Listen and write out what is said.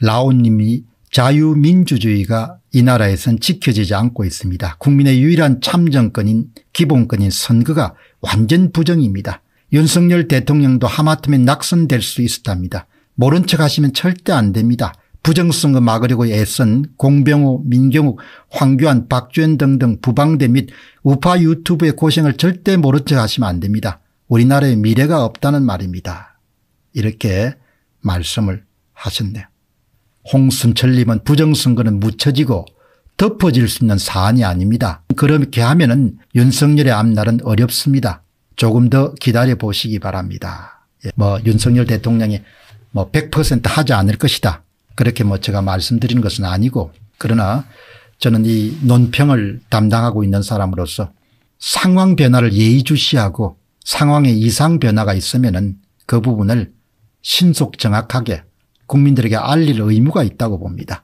라오님이 자유민주주의가 이 나라에선 지켜지지 않고 있습니다. 국민의 유일한 참정권인 기본권인 선거가 완전 부정입니다. 윤석열 대통령도 하마터면 낙선될 수 있었답니다. 모른 척 하시면 절대 안 됩니다. 부정선거 막으려고 애쓴 공병호, 민경욱, 황교안, 박주현 등등 부방대 및 우파 유튜브의 고생을 절대 모른 척 하시면 안 됩니다. 우리나라에 미래가 없다는 말입니다. 이렇게 말씀을 하셨네요. 홍순철님은 부정선거는 묻혀지고 덮어질 수 있는 사안이 아닙니다. 그렇게 하면 은 윤석열의 앞날은 어렵습니다. 조금 더 기다려 보시기 바랍니다. 예, 뭐 윤석열 대통령이 뭐 100% 하지 않을 것이다. 그렇게 뭐 제가 말씀드리는 것은 아니고 그러나 저는 이 논평을 담당하고 있는 사람으로서 상황 변화를 예의주시하고 상황에 이상 변화가 있으면 그 부분을 신속 정확하게 국민들에게 알릴 의무가 있다고 봅니다.